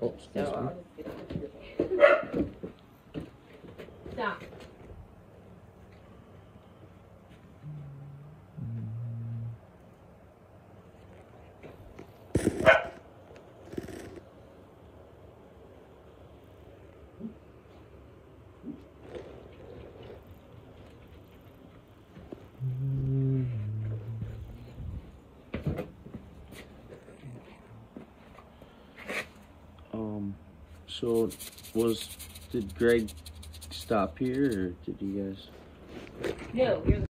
Oh, ja. Da. Um, so was did Greg stop here, or did you guys? No,